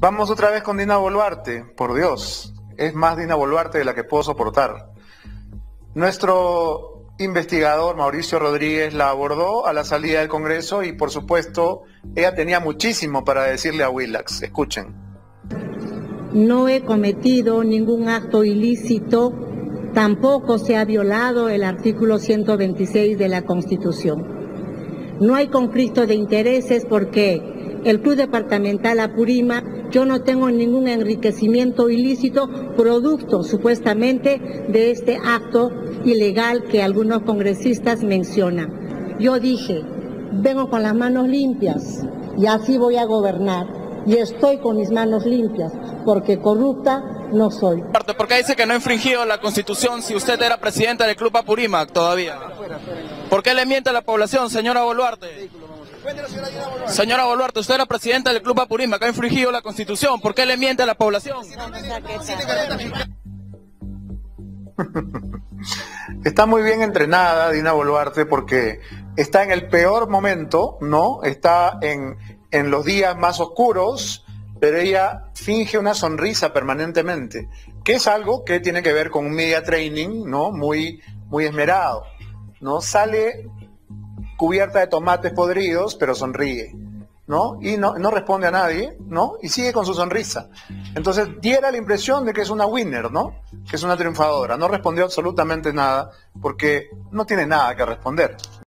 Vamos otra vez con Dina Boluarte, por Dios, es más Dina Boluarte de la que puedo soportar. Nuestro investigador Mauricio Rodríguez la abordó a la salida del Congreso y por supuesto ella tenía muchísimo para decirle a Willax. Escuchen. No he cometido ningún acto ilícito, tampoco se ha violado el artículo 126 de la Constitución. No hay conflicto de intereses porque el Club Departamental Apurima, yo no tengo ningún enriquecimiento ilícito producto supuestamente de este acto ilegal que algunos congresistas mencionan. Yo dije, vengo con las manos limpias y así voy a gobernar. Y estoy con mis manos limpias, porque corrupta no soy. ¿Por qué dice que no ha infringido la Constitución si usted era presidenta del Club Apurímac todavía? ¿Por qué le miente a la población, señora Boluarte? Señora Boluarte, usted era presidenta del Club Apurímac, ha infringido la Constitución. ¿Por qué le miente a la población? Está muy bien entrenada Dina Boluarte porque está en el peor momento, ¿no? Está en, en los días más oscuros, pero ella finge una sonrisa permanentemente, que es algo que tiene que ver con un media training, ¿no? Muy, muy esmerado, ¿no? Sale cubierta de tomates podridos, pero sonríe, ¿no? Y no, no responde a nadie, ¿no? Y sigue con su sonrisa. Entonces diera la impresión de que es una winner, ¿no? Que es una triunfadora. No respondió absolutamente nada porque no tiene nada que responder.